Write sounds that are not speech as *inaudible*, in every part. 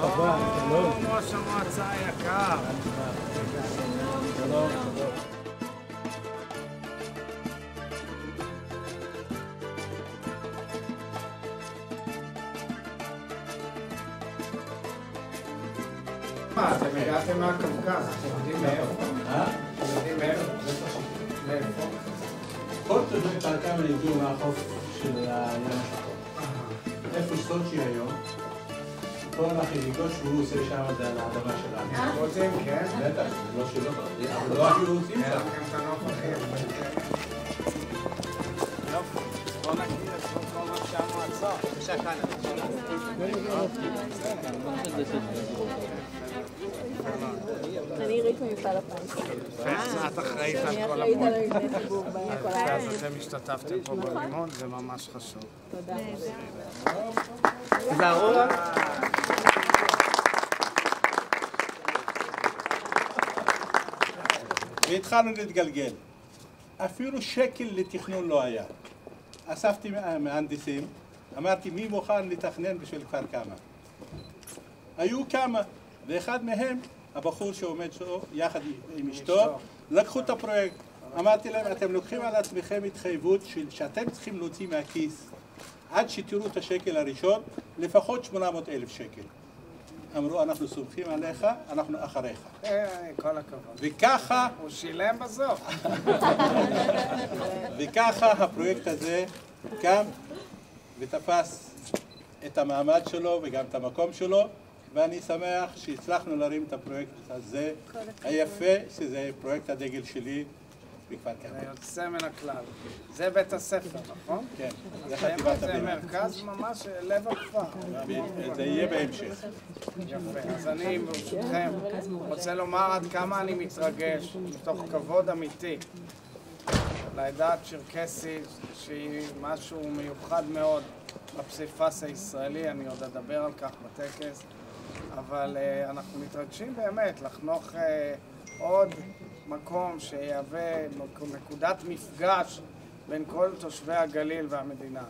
שלום, ראש המועצה היקר. שלום. אתם הגעתם מהקווקז, אתם יודעים מאיפה? אתם יודעים מאיפה? כל תושבי כפר כמא הגיעו מהחוף של הים. איפה סוצ'י היום? כל החגיגות שהוא עושה שם זה על האדמה שלנו. רוצים, כן? בטח, זה לא שלו, אבל לא היו עושים אני עירית ממפעל הפיס. את אחראית על אני כל אחראית המון. על המבנה ציבור בכל הארץ. אז אתם השתתפתם פה בלימון, זה ממש חשוב. תודה. והתחלנו להתגלגל. אפילו שקל לתכנון לא היה. אספתי מה- מהנדסים, אמרתי מי מוכן לתכנן בשביל כפר כמא. היו כמה, ואחד מהם, הבחור שעומד שם יחד עם אשתו, לקחו את הפרויקט. אמרתי להם, אתם לוקחים על עצמכם התחייבות שאתם צריכים להוציא מהכיס עד שתראו את השקל הראשון, לפחות 800 אלף שקל. אמרו, אנחנו סומכים עליך, אנחנו אחריך. כל הכבוד. וככה הוא שילם בסוף. *laughs* וככה הפרויקט הזה קם ותפס את המעמד שלו וגם את המקום שלו, ואני שמח שהצלחנו להרים את הפרויקט הזה היפה, שזה פרויקט הדגל שלי בכפר זה כמא. יוצא מן הכלל. זה בית הספר, נכון? כן, זה חטיבת זה הבינה. מרכז ממש לב הכפר. זה יהיה בהמשך. יפה. אז אני ברשותכם רוצה לומר עד כמה אני מתרגש, מתוך כבוד אמיתי, לעדה הצ'רקסית, שהיא משהו מיוחד מאוד בפסיפס הישראלי, אני עוד אדבר על כך בטקס, אבל uh, אנחנו מתרגשים באמת לחנוך uh, עוד מקום שיהווה נק- נקודת מפגש בין כל תושבי הגליל והמדינה.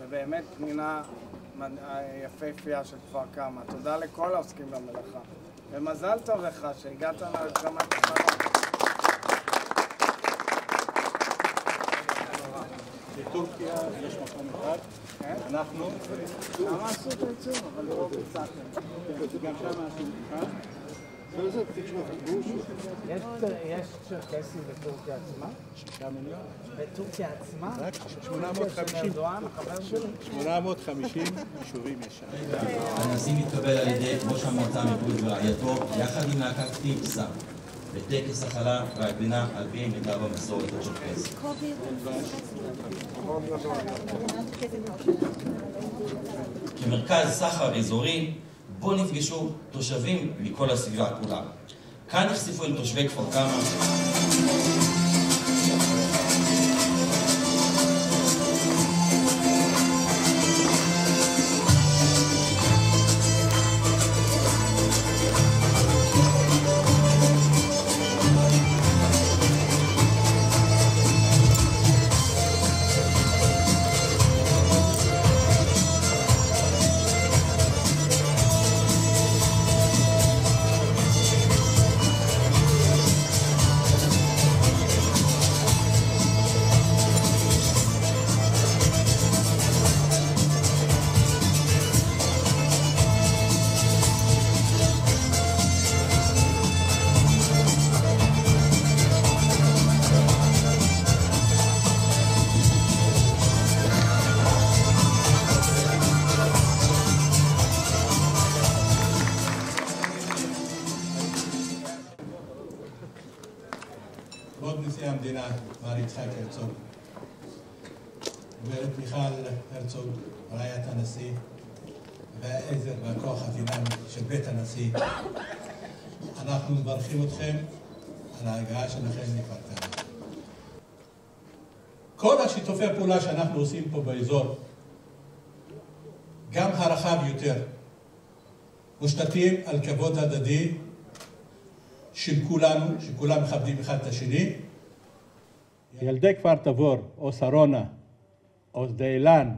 ובאמת פנינה מד- יפהפייה של כפר קמא. תודה לכל העוסקים במלאכה. ומזל טוב לך שהגעת להגשמת החלום. בטורקיה יש מקום אחד? אנחנו, למה עשו את העיצום? אבל לא ביצעתם. גם שם עשינו אחד. יש צ'רקסים בטורקיה עצמה? שישה מיליון. בטורקיה עצמה? רק 850. ארדואן, החבר שלי? 850 יישובים יש שם. הנשיא מתקבל על ידי ראש המועצה המקומית ורעייתו, יחד עם להקת טיפסה, בטקס הכלה והגבינה על פי מיטב המסורת הצ'רקסית. כמרכז סחר אזורי, בו נפגשו תושבים מכל הסביבה כולה. כאן נחשפו אל תושבי כפר כמא הרצוג, גברת מיכל הרצוג, רעיית הנשיא, והעזר והכוח הדינמי של בית הנשיא, אנחנו מברכים אתכם על ההגעה שלכם כנא. כל השיתופי הפעולה שאנחנו עושים פה באזור, גם הרחב יותר, מושתתים על כבוד הדדי של כולנו, שכולם מכבדים אחד את השני. ילדי כפר תבור, או שרונה, או שדה אילן,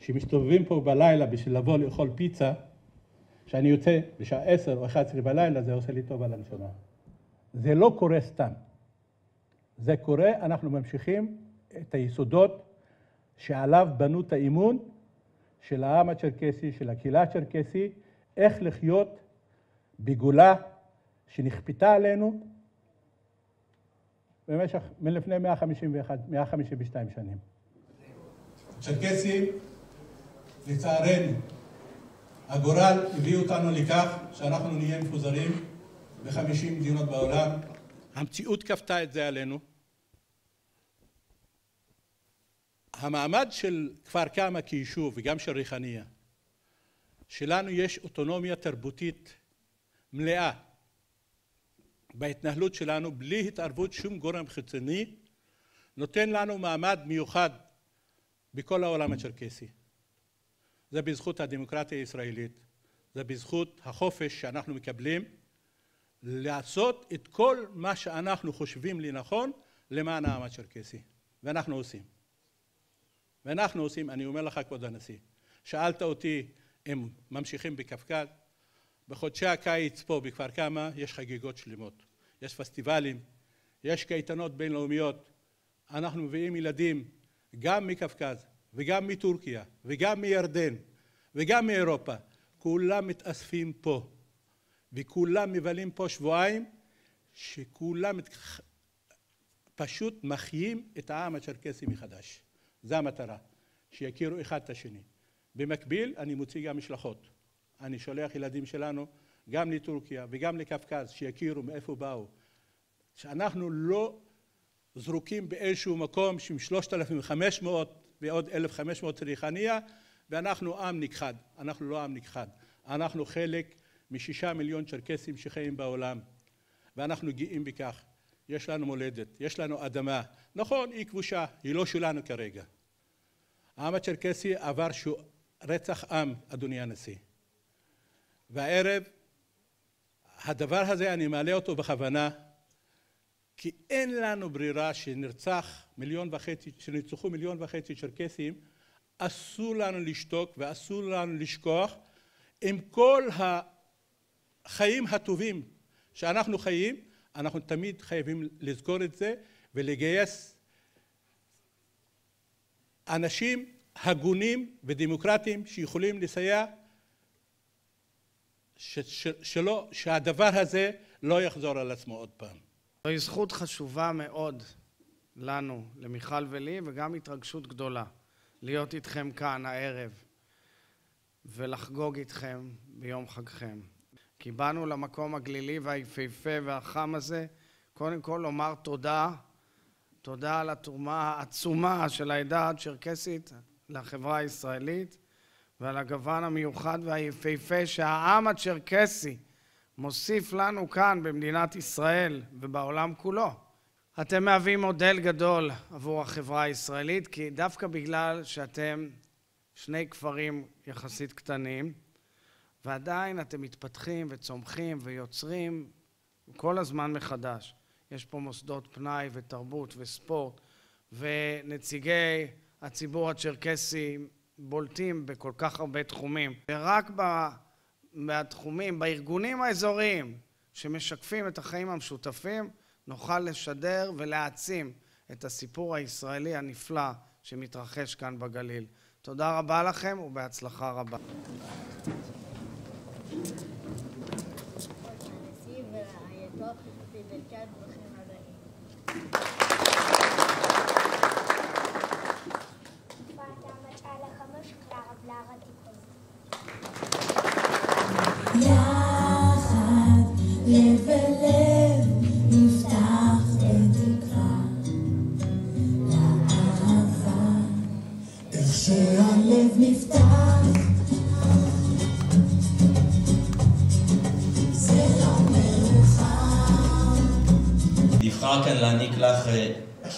שמסתובבים פה בלילה בשביל לבוא לאכול פיצה, כשאני יוצא בשעה עשר או אחת עשרה בלילה, זה עושה לי טוב על הנשמה. זה לא קורה סתם. זה קורה, אנחנו ממשיכים את היסודות שעליו בנו את האימון של העם הצ'רקסי, של הקהילה הצ'רקסי, איך לחיות בגולה שנכפתה עלינו במשך, מלפני 151, 152 שנים. צ'רקסים, לצערנו, הגורל הביא אותנו לכך שאנחנו נהיה מפוזרים בחמישים מדינות בעולם. המציאות כפתה את זה עלינו. המעמד של כפר קמא כיישוב וגם של ריחניה, שלנו יש אוטונומיה תרבותית מלאה בהתנהלות שלנו בלי התערבות שום גורם חיצוני, נותן לנו מעמד מיוחד בכל העולם הצ'רקסי. זה בזכות הדמוקרטיה הישראלית, זה בזכות החופש שאנחנו מקבלים לעשות את כל מה שאנחנו חושבים לנכון למען העם הצ'רקסי, ואנחנו עושים. ואנחנו עושים, אני אומר לך כבוד הנשיא, שאלת אותי אם ממשיכים בקפקד, בחודשי הקיץ פה בכפר קמא יש חגיגות שלמות, יש פסטיבלים, יש קייטנות בינלאומיות, אנחנו מביאים ילדים גם מקפקז וגם מטורקיה וגם מירדן וגם מאירופה, כולם מתאספים פה וכולם מבלים פה שבועיים שכולם פשוט מחיים את העם הצ'רקסי מחדש. זו המטרה, שיכירו אחד את השני. במקביל אני מוציא גם משלחות. אני שולח ילדים שלנו גם לטורקיה וגם לקפקז, שיכירו מאיפה באו. שאנחנו לא זרוקים באיזשהו מקום עם 3,500 ועוד 1,500 ריחניה ואנחנו עם נכחד. אנחנו לא עם נכחד. אנחנו חלק משישה מיליון צ'רקסים שחיים בעולם ואנחנו גאים בכך. יש לנו מולדת, יש לנו אדמה. נכון, היא כבושה, היא לא שלנו כרגע. העם הצ'רקסי עבר רצח עם, אדוני הנשיא. והערב הדבר הזה אני מעלה אותו בכוונה כי אין לנו ברירה שנרצח מיליון וחצי, שנרצחו מיליון וחצי צ'רקסים, אסור לנו לשתוק ואסור לנו לשכוח עם כל החיים הטובים שאנחנו חיים, אנחנו תמיד חייבים לזכור את זה ולגייס אנשים הגונים ודמוקרטיים שיכולים לסייע ש, ש, שלא, שהדבר הזה לא יחזור על עצמו עוד פעם. זוהי זכות חשובה מאוד לנו, למיכל ולי, וגם התרגשות גדולה להיות איתכם כאן הערב ולחגוג איתכם ביום חגכם. כי באנו למקום הגלילי והיפהפה והחם הזה, קודם כל לומר תודה, תודה על התרומה העצומה של העדה הצ'רקסית לחברה הישראלית ועל הגוון המיוחד והיפהפה שהעם הצ'רקסי מוסיף לנו כאן במדינת ישראל ובעולם כולו. אתם מהווים מודל גדול עבור החברה הישראלית, כי דווקא בגלל שאתם שני כפרים יחסית קטנים, ועדיין אתם מתפתחים וצומחים ויוצרים כל הזמן מחדש. יש פה מוסדות פנאי ותרבות וספורט, ונציגי הציבור הצ'רקסי בולטים בכל כך הרבה תחומים. ורק מהתחומים, בארגונים האזוריים שמשקפים את החיים המשותפים, נוכל לשדר ולהעצים את הסיפור הישראלי הנפלא שמתרחש כאן בגליל. תודה רבה לכם ובהצלחה רבה.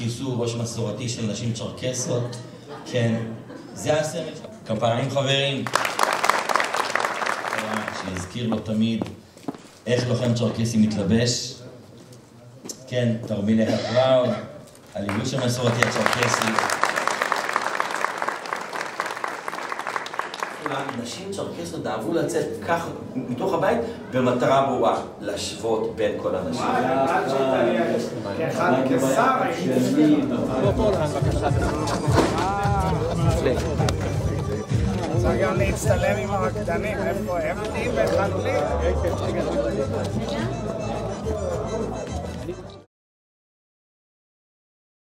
כיסור ראש מסורתי של נשים צ'רקסות. כן, זה הסמל. כפיים חברים. שיזכיר לו תמיד איך לוחם צ'רקסי מתלבש. כן, תרבילי הפראוד, הליבוש המסורתי הצ'רקסי. נשים צ'רקסיות אהבו לצאת ככה מתוך הבית במטרה ברורה, להשוות בין כל הנשים. שאתה כשר הייתי צריך גם להצטלם עם הרקדנים, איפה הם? הם וחלולים.